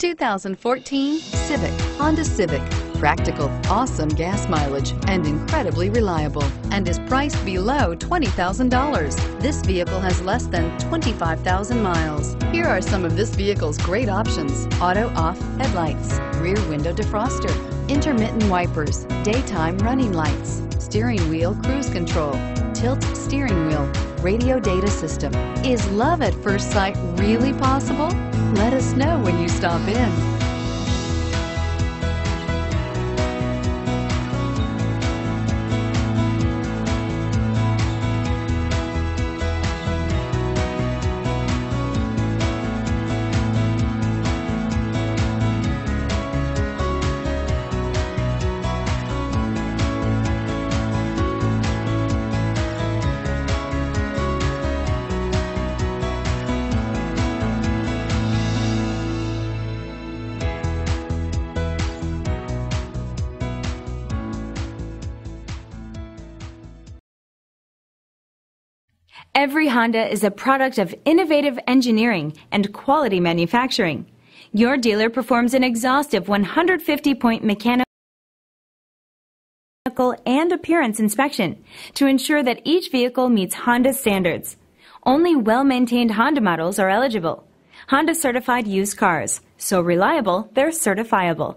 2014 Civic, Honda Civic. Practical, awesome gas mileage, and incredibly reliable, and is priced below $20,000. This vehicle has less than 25,000 miles. Here are some of this vehicle's great options. Auto off headlights, rear window defroster, intermittent wipers, daytime running lights, steering wheel cruise control, tilt steering wheel, radio data system. Is love at first sight really possible? Let us know when you stop in. Every Honda is a product of innovative engineering and quality manufacturing. Your dealer performs an exhaustive 150 point mechanical and appearance inspection to ensure that each vehicle meets Honda standards. Only well maintained Honda models are eligible. Honda certified used cars, so reliable they're certifiable.